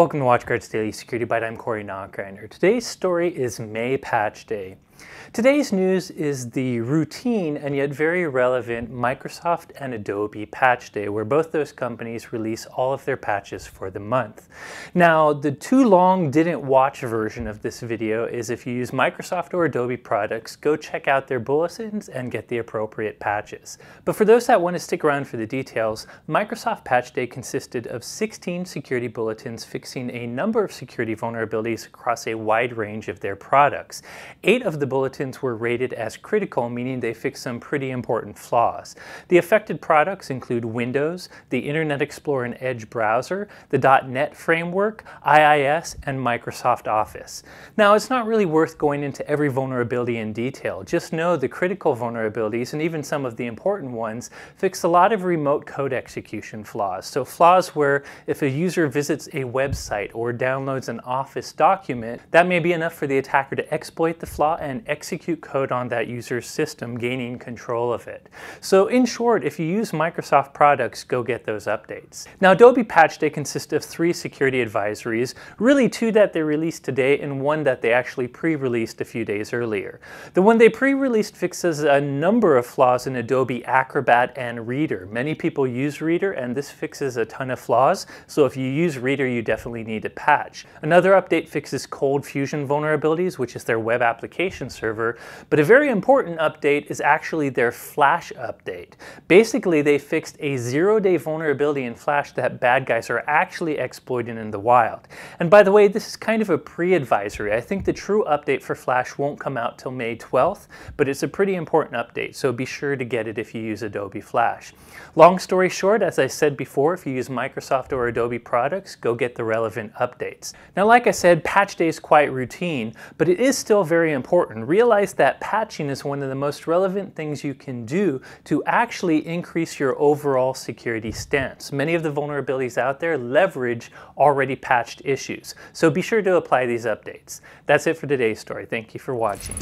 Welcome to WatchGuard's Daily Security Byte. I'm Corey Nachreiner. Today's story is May Patch Day. Today's news is the routine and yet very relevant Microsoft and Adobe Patch Day, where both those companies release all of their patches for the month. Now, the too long didn't watch version of this video is if you use Microsoft or Adobe products, go check out their bulletins and get the appropriate patches. But for those that want to stick around for the details, Microsoft Patch Day consisted of 16 security bulletins fixing a number of security vulnerabilities across a wide range of their products. Eight of the bulletins were rated as critical, meaning they fixed some pretty important flaws. The affected products include Windows, the Internet Explorer and Edge browser, the .NET framework, IIS, and Microsoft Office. Now, it's not really worth going into every vulnerability in detail. Just know the critical vulnerabilities, and even some of the important ones, fix a lot of remote code execution flaws. So flaws where if a user visits a website or downloads an Office document, that may be enough for the attacker to exploit the flaw and execute code on that user's system, gaining control of it. So in short, if you use Microsoft products, go get those updates. Now Adobe Patch Day consists of three security advisories, really two that they released today and one that they actually pre-released a few days earlier. The one they pre-released fixes a number of flaws in Adobe Acrobat and Reader. Many people use Reader and this fixes a ton of flaws, so if you use Reader you definitely need a patch. Another update fixes ColdFusion vulnerabilities, which is their web application server, but a very important update is actually their Flash update. Basically, they fixed a zero-day vulnerability in Flash that bad guys are actually exploiting in the wild. And by the way, this is kind of a pre-advisory. I think the true update for Flash won't come out till May 12th, but it's a pretty important update, so be sure to get it if you use Adobe Flash. Long story short, as I said before, if you use Microsoft or Adobe products, go get the relevant updates. Now, like I said, patch day is quite routine, but it is still very important important. Realize that patching is one of the most relevant things you can do to actually increase your overall security stance. Many of the vulnerabilities out there leverage already patched issues, so be sure to apply these updates. That's it for today's story. Thank you for watching.